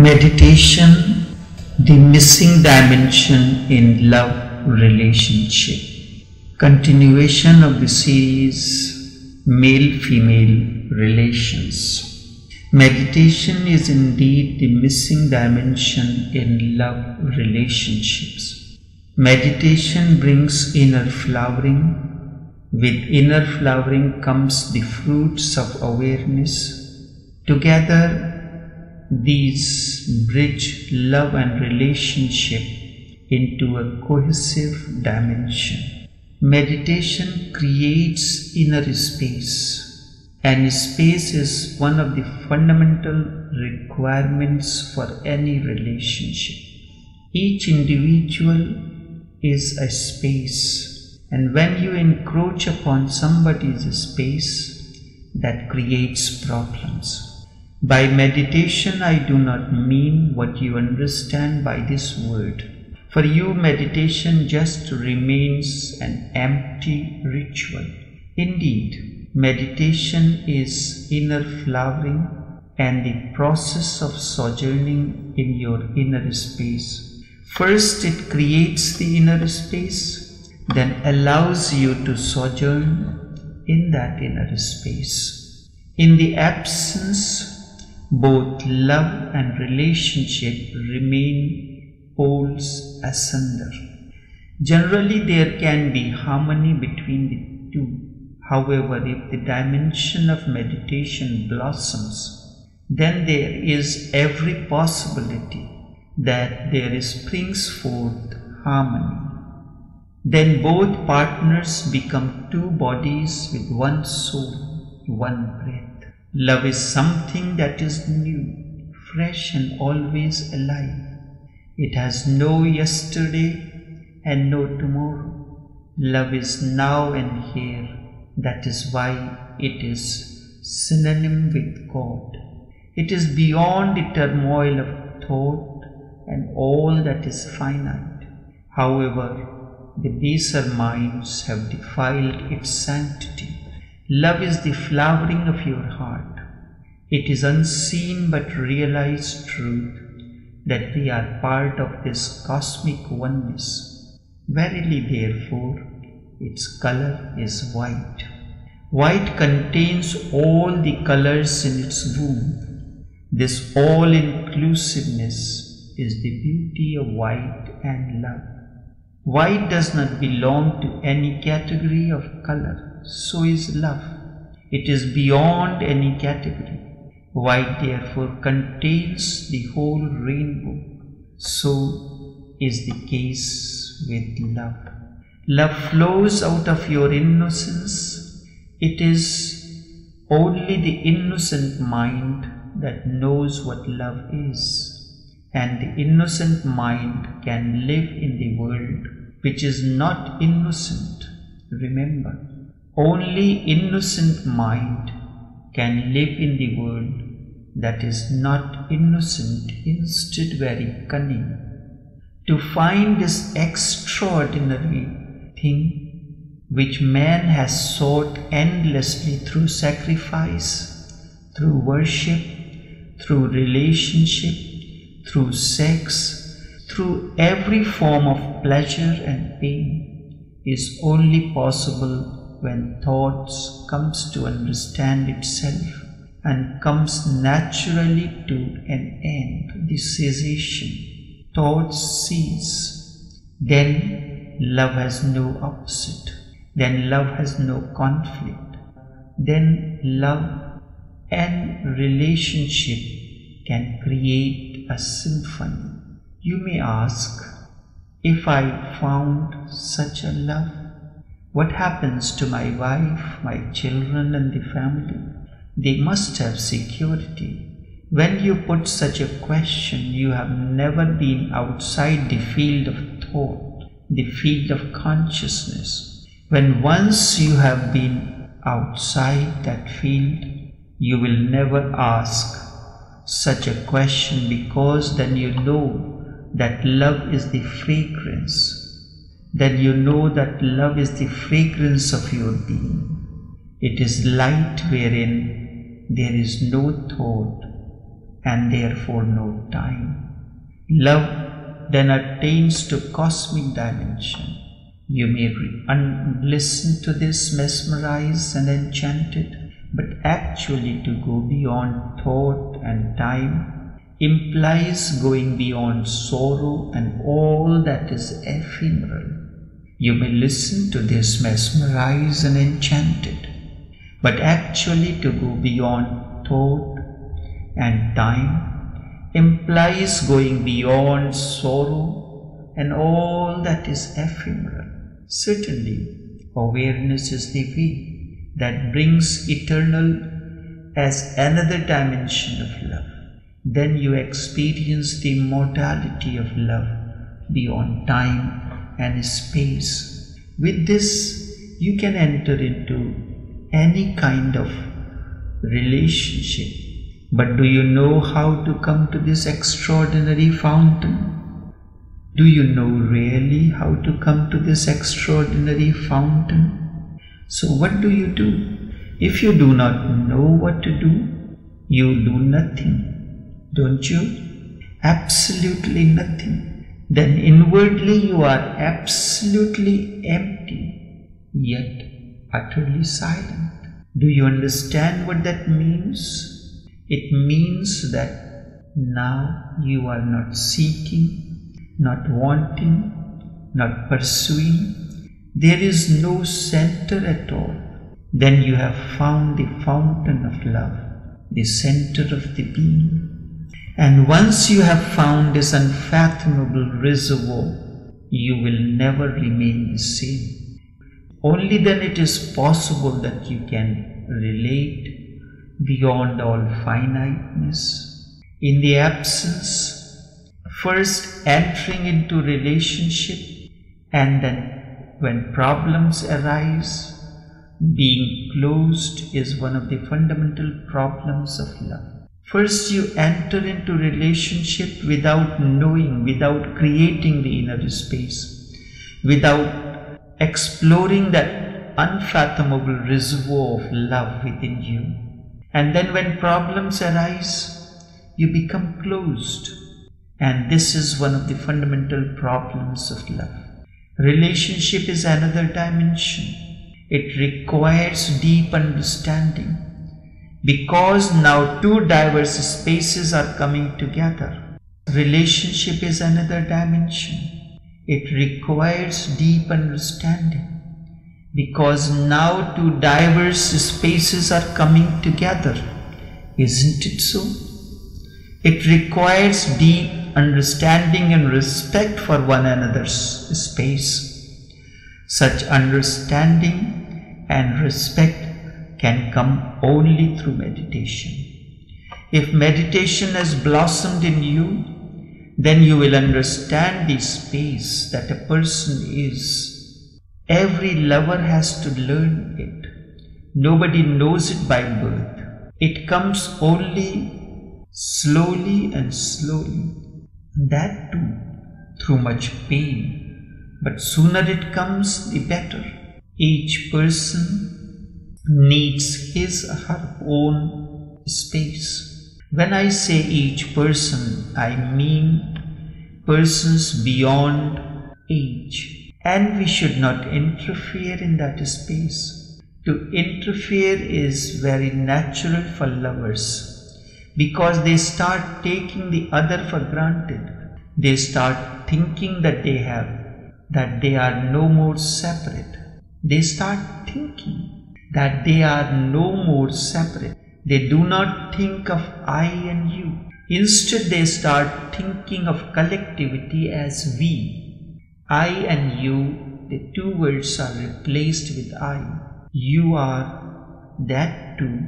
Meditation, the missing dimension in love relationship. Continuation of the series Male Female Relations. Meditation is indeed the missing dimension in love relationships. Meditation brings inner flowering. With inner flowering comes the fruits of awareness. Together, these bridge love and relationship into a cohesive dimension. Meditation creates inner space, and space is one of the fundamental requirements for any relationship. Each individual is a space, and when you encroach upon somebody's space, that creates problems. By meditation, I do not mean what you understand by this word. For you, meditation just remains an empty ritual. Indeed, meditation is inner flowering and the process of sojourning in your inner space. First, it creates the inner space, then allows you to sojourn in that inner space. In the absence both love and relationship remain poles asunder. Generally, there can be harmony between the two. However, if the dimension of meditation blossoms, then there is every possibility that there springs forth harmony. Then both partners become two bodies with one soul, one breath. Love is something that is new, fresh, and always alive. It has no yesterday and no tomorrow. Love is now and here. That is why it is synonym with God. It is beyond the turmoil of thought and all that is finite. However, the baser minds have defiled its sanctity. Love is the flowering of your heart. It is unseen but realized truth that we are part of this cosmic oneness. Verily, therefore, its color is white. White contains all the colors in its womb. This all inclusiveness is the beauty of white and love. White does not belong to any category of color so is love. It is beyond any category. White therefore contains the whole rainbow. So is the case with love. Love flows out of your innocence. It is only the innocent mind that knows what love is. And the innocent mind can live in the world which is not innocent. Remember, only innocent mind can live in the world that is not innocent, instead very cunning. To find this extraordinary thing which man has sought endlessly through sacrifice, through worship, through relationship, through sex, through every form of pleasure and pain is only possible when thoughts comes to understand itself and comes naturally to an end, the cessation. Thoughts cease. Then love has no opposite. Then love has no conflict. Then love and relationship can create a symphony. You may ask, if I found such a love, what happens to my wife, my children, and the family? They must have security. When you put such a question, you have never been outside the field of thought, the field of consciousness. When once you have been outside that field, you will never ask such a question because then you know that love is the fragrance then you know that love is the fragrance of your being. It is light wherein there is no thought and therefore no time. Love then attains to cosmic dimension. You may listen to this mesmerized and enchanted, but actually to go beyond thought and time implies going beyond sorrow and all that is ephemeral. You may listen to this mesmerized and enchanted, but actually to go beyond thought and time implies going beyond sorrow and all that is ephemeral. Certainly, awareness is the way that brings eternal as another dimension of love. Then you experience the immortality of love beyond time and space. With this, you can enter into any kind of relationship. But do you know how to come to this extraordinary fountain? Do you know really how to come to this extraordinary fountain? So, what do you do? If you do not know what to do, you do nothing, don't you? Absolutely nothing then inwardly you are absolutely empty, yet utterly silent. Do you understand what that means? It means that now you are not seeking, not wanting, not pursuing. There is no center at all. Then you have found the fountain of love, the center of the being. And once you have found this unfathomable reservoir, you will never remain the same. Only then it is possible that you can relate beyond all finiteness. In the absence, first entering into relationship and then when problems arise, being closed is one of the fundamental problems of love. First, you enter into relationship without knowing, without creating the inner space, without exploring that unfathomable reservoir of love within you. And then, when problems arise, you become closed. And this is one of the fundamental problems of love. Relationship is another dimension. It requires deep understanding because now two diverse spaces are coming together. Relationship is another dimension. It requires deep understanding because now two diverse spaces are coming together. Isn't it so? It requires deep understanding and respect for one another's space. Such understanding and respect can come only through meditation. If meditation has blossomed in you, then you will understand the space that a person is. Every lover has to learn it. Nobody knows it by birth. It comes only slowly and slowly. That too through much pain. But sooner it comes, the better. Each person needs his or her own space. When I say each person, I mean persons beyond age. And we should not interfere in that space. To interfere is very natural for lovers because they start taking the other for granted. They start thinking that they have, that they are no more separate. They start thinking that they are no more separate. They do not think of I and you. Instead, they start thinking of collectivity as we. I and you, the two words are replaced with I. You are that too,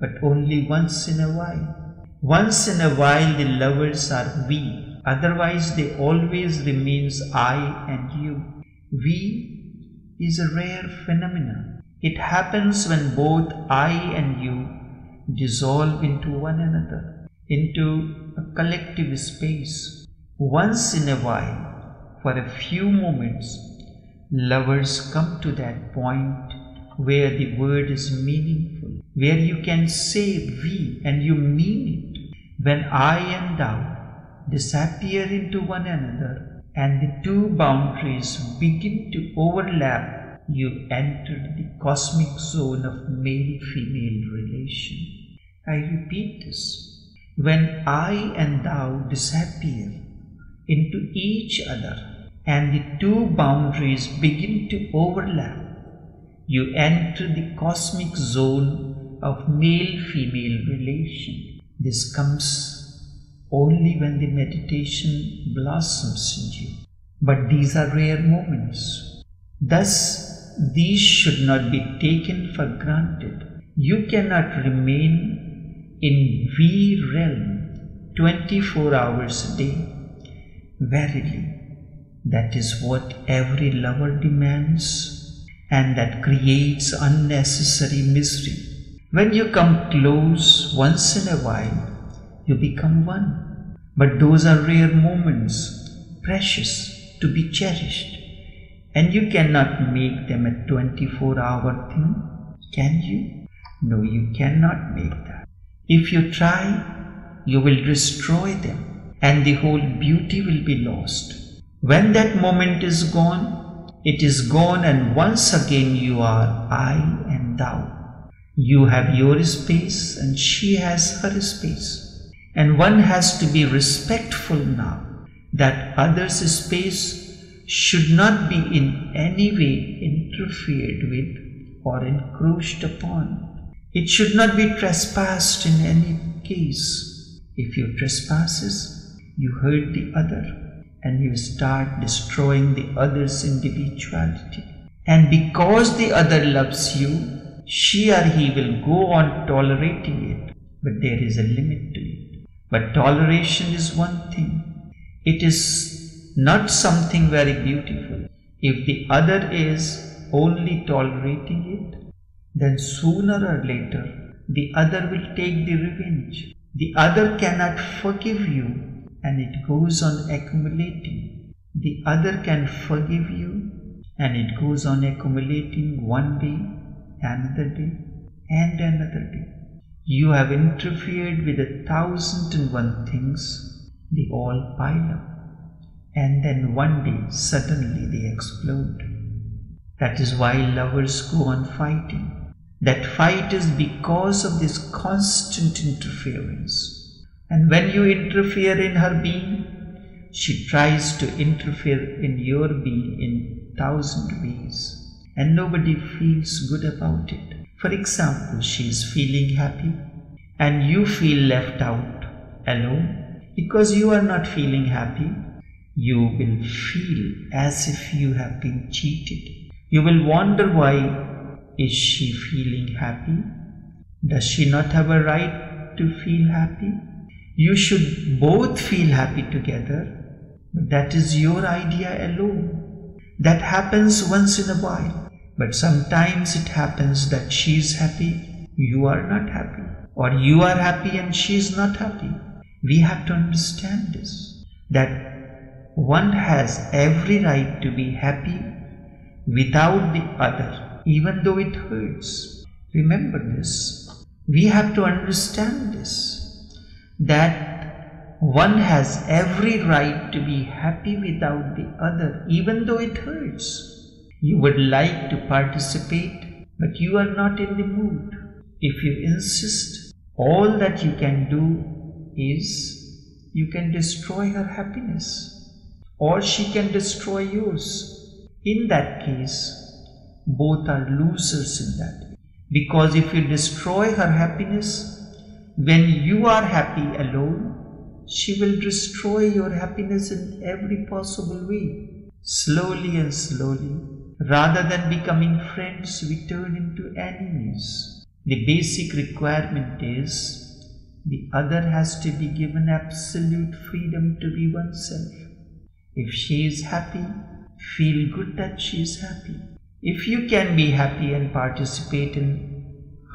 but only once in a while. Once in a while, the lovers are we. Otherwise, they always remains I and you. We is a rare phenomenon. It happens when both I and you dissolve into one another, into a collective space. Once in a while, for a few moments, lovers come to that point where the word is meaningful, where you can say we and you mean it. When I and thou disappear into one another and the two boundaries begin to overlap, you enter the cosmic zone of male female relation. I repeat this. When I and thou disappear into each other and the two boundaries begin to overlap, you enter the cosmic zone of male female relation. This comes only when the meditation blossoms in you. But these are rare moments. Thus, these should not be taken for granted. You cannot remain in we realm 24 hours a day. Verily, that is what every lover demands, and that creates unnecessary misery. When you come close once in a while, you become one. But those are rare moments, precious, to be cherished. And you cannot make them a 24 hour thing, can you? No, you cannot make that. If you try, you will destroy them, and the whole beauty will be lost. When that moment is gone, it is gone, and once again you are I and thou. You have your space and she has her space. And one has to be respectful now that other's space should not be in any way interfered with or encroached upon. It should not be trespassed in any case. If you trespasses, you hurt the other and you start destroying the other's individuality. And because the other loves you, she or he will go on tolerating it, but there is a limit to it. But toleration is one thing. It is not something very beautiful. If the other is only tolerating it, then sooner or later the other will take the revenge. The other cannot forgive you and it goes on accumulating. The other can forgive you and it goes on accumulating one day another day, and another day. You have interfered with a thousand and one things, they all pile up. And then one day, suddenly they explode. That is why lovers go on fighting. That fight is because of this constant interference. And when you interfere in her being, she tries to interfere in your being in thousand ways and nobody feels good about it. For example, she is feeling happy and you feel left out, alone, because you are not feeling happy. You will feel as if you have been cheated. You will wonder why is she feeling happy? Does she not have a right to feel happy? You should both feel happy together, but that is your idea alone. That happens once in a while. But sometimes it happens that she is happy, you are not happy, or you are happy and she is not happy. We have to understand this that one has every right to be happy without the other, even though it hurts. Remember this. We have to understand this that one has every right to be happy without the other, even though it hurts. You would like to participate, but you are not in the mood. If you insist, all that you can do is you can destroy her happiness, or she can destroy yours. In that case, both are losers in that. Because if you destroy her happiness, when you are happy alone, she will destroy your happiness in every possible way. Slowly and slowly, Rather than becoming friends, we turn into enemies. The basic requirement is the other has to be given absolute freedom to be oneself. If she is happy, feel good that she is happy. If you can be happy and participate in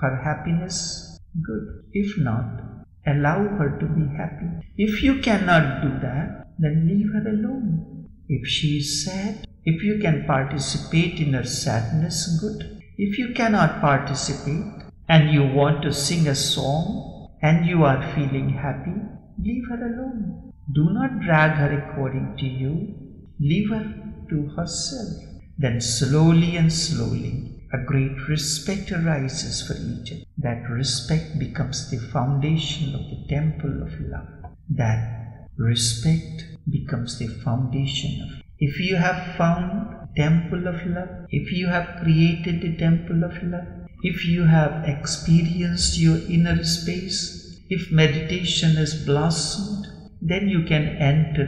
her happiness, good. If not, allow her to be happy. If you cannot do that, then leave her alone. If she is sad, if you can participate in her sadness, good. If you cannot participate and you want to sing a song and you are feeling happy, leave her alone. Do not drag her according to you. Leave her to herself. Then slowly and slowly, a great respect arises for each other. That respect becomes the foundation of the temple of love. That respect becomes the foundation of if you have found temple of love if you have created the temple of love if you have experienced your inner space if meditation has blossomed then you can enter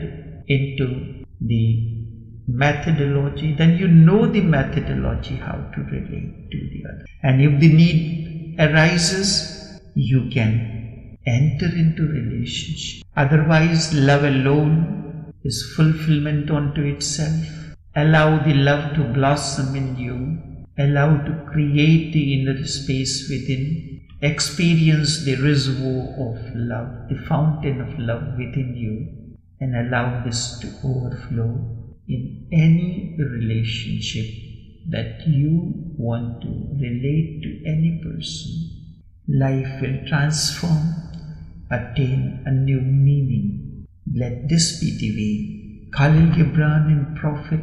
into the methodology then you know the methodology how to relate to the other and if the need arises you can enter into relationship otherwise love alone is fulfillment unto itself. Allow the love to blossom in you. Allow to create the inner space within. Experience the reservoir of love, the fountain of love within you, and allow this to overflow in any relationship that you want to relate to any person. Life will transform, attain a new meaning let this be the way. Khalil Gibran in Prophet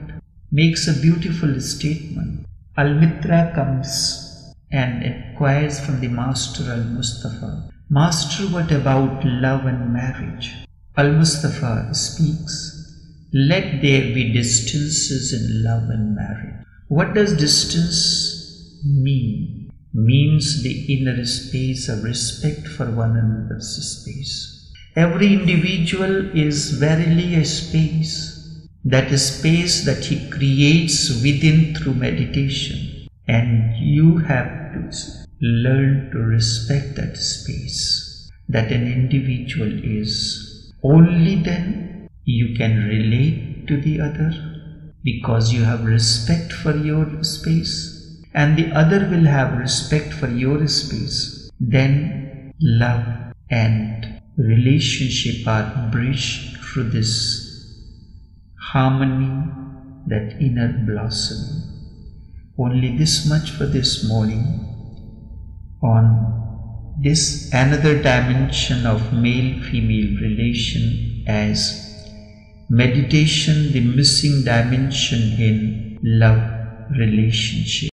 makes a beautiful statement. Al Mitra comes and inquires from the Master Al Mustafa, Master, what about love and marriage? Al Mustafa speaks, Let there be distances in love and marriage. What does distance mean? Means the inner space of respect for one another's space. Every individual is verily a space, that space that he creates within through meditation. And you have to learn to respect that space that an individual is. Only then you can relate to the other because you have respect for your space and the other will have respect for your space. Then love and relationship are bridged through this harmony, that inner blossom. Only this much for this morning on this another dimension of male female relation as meditation, the missing dimension in love relationship.